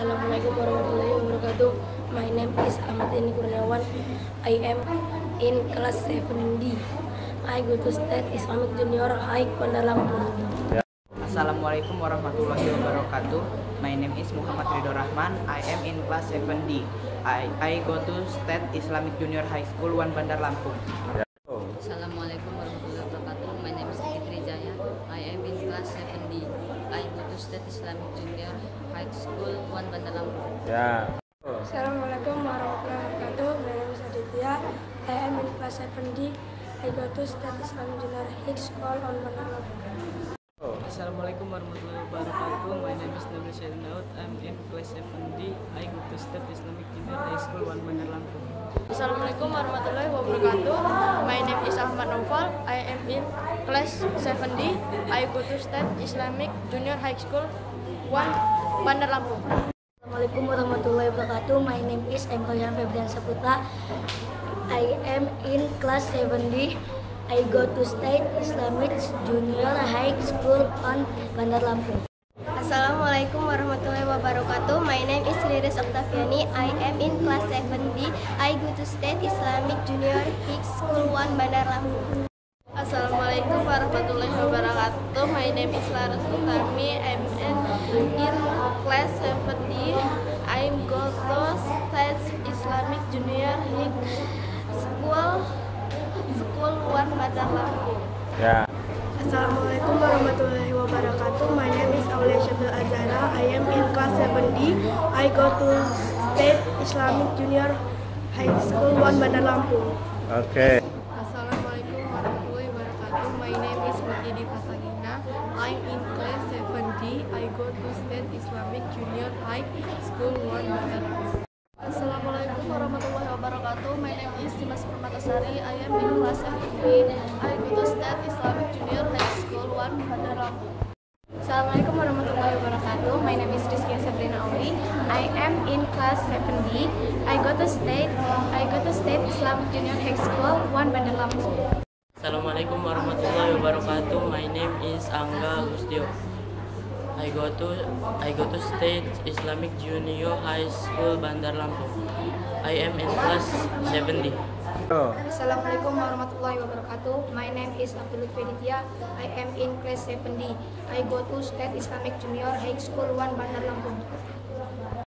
Assalamualaikum warahmatullahi wabarakatuh. My name is Ahmad Ini Kurniawan. I am in class 7D. I go to State Islamic Junior High Bandar Lampung. Assalamualaikum warahmatullahi wabarakatuh. My name is Muhammad Ridho Rahman. I am in class 7D. I, I go to State Islamic Junior High School 1 Bandar Lampung. Assalamualaikum warahmatullahi wabarakatuh. My name is Fitri Jaya. I am in class 7D. I go to State Islamic Junior High School 1 Bandar Lampung. Ya. Assalamualaikum warahmatullahi wabarakatuh. My name is Aditya. I am in class 7D. I go to State Islamic Junior High School on Bandar Lampung. Assalamualaikum warahmatullahi wabarakatuh. My name is Nabil Syed Daud. I'm in class 7D. I go to State Islamic Junior High School 1 Bandar Lampung. Assalamualaikum warahmatullahi wabarakatuh. Class 7D. I go to State Islamic Junior High School 1 Bandar Lampung. Assalamualaikum warahmatullahi wabarakatuh. My name is Emrolian Febrian Saputra. I am in class 7D. I go to State Islamic Junior High School on Bandar Lampung. Assalamualaikum warahmatullahi wabarakatuh. My name is Liris Octaviani. I am in class 7D. I go to State Islamic Junior High School 1 Bandar Lampung. Assalamualaikum warahmatullahi wabarakatuh. My name is Laras Utami. I'm in, in class 7D. I go to State Islamic Junior High School School 1 Bandar Lampung. Ya. Assalamualaikum warahmatullahi wabarakatuh. My name is Aulia Syabil Azara. I am in class 7D. I go to State Islamic Junior High School 1 Bandar Lampung. Oke. My name is Mukidi Fasagina. I'm in class 7D. I go to State Islamic Junior High School 1 Bandar Lampung. Assalamualaikum warahmatullahi wabarakatuh. My name is Dimas Permatasari. I am in class 7D. I go to State Islamic Junior High School 1 Bandar Lampung. Assalamualaikum warahmatullahi wabarakatuh. My name is Rizky Sabrina Auli. I am in class 7D. I go to State I go to State Islamic Junior High School 1 Bandar Lampung. Assalamualaikum warahmatullahi wabarakatuh. My name is Angga Agustio. I go to I go to State Islamic Junior High School Bandar Lampung. I am in class 7D. Oh. Assalamualaikum warahmatullahi wabarakatuh. My name is Abdul Feditya. I am in class 7D. I go to State Islamic Junior High School 1 Bandar Lampung.